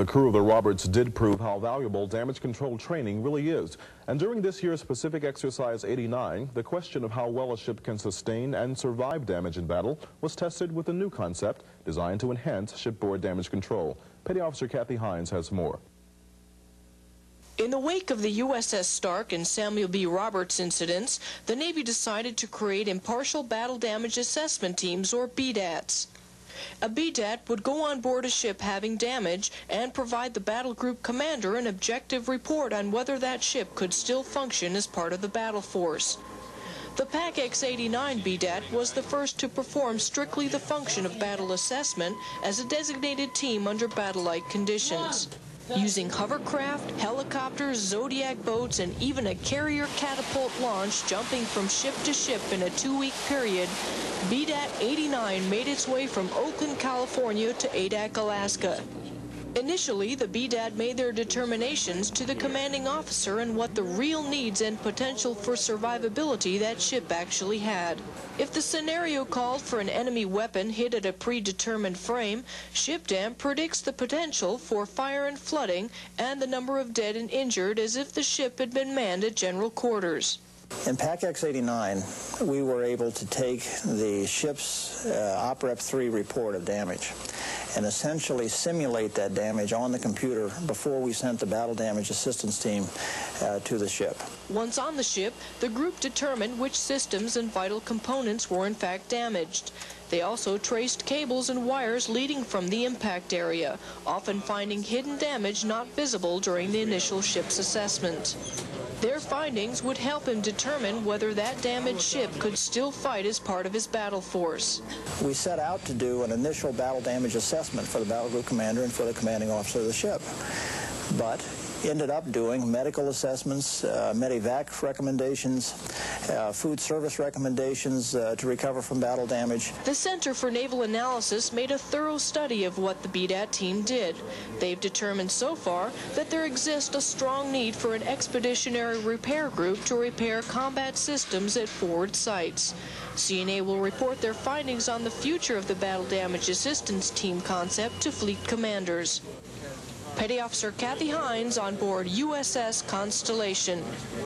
The crew of the Roberts did prove how valuable damage control training really is. And during this year's Pacific Exercise 89, the question of how well a ship can sustain and survive damage in battle was tested with a new concept designed to enhance shipboard damage control. Petty Officer Cathy Hines has more. In the wake of the USS Stark and Samuel B. Roberts incidents, the Navy decided to create impartial battle damage assessment teams, or BDATs. A BDAT would go on board a ship having damage and provide the battle group commander an objective report on whether that ship could still function as part of the battle force. The PACEX-89 BDAT was the first to perform strictly the function of battle assessment as a designated team under battle-like conditions. Using hovercraft, helicopters, Zodiac boats, and even a carrier catapult launch jumping from ship to ship in a two-week period, BDAT 89 made its way from Oakland, California to Adak, Alaska. Initially, the BDAT made their determinations to the commanding officer and what the real needs and potential for survivability that ship actually had. If the scenario called for an enemy weapon hit at a predetermined frame, SHIPDAM predicts the potential for fire and flooding and the number of dead and injured as if the ship had been manned at general quarters. In PACEX-89, we were able to take the ship's uh, OPREP 3 report of damage and essentially simulate that damage on the computer before we sent the battle damage assistance team uh, to the ship. Once on the ship, the group determined which systems and vital components were in fact damaged. They also traced cables and wires leading from the impact area, often finding hidden damage not visible during the initial ship's assessment. Their findings would help him determine whether that damaged ship could still fight as part of his battle force. We set out to do an initial battle damage assessment for the battle group commander and for the commanding officer of the ship. But ended up doing medical assessments, uh, medevac recommendations, uh, food service recommendations uh, to recover from battle damage. The Center for Naval Analysis made a thorough study of what the BDAT team did. They've determined so far that there exists a strong need for an expeditionary repair group to repair combat systems at forward sites. CNA will report their findings on the future of the Battle Damage Assistance Team concept to fleet commanders. Petty Officer Cathy Hines on board USS Constellation.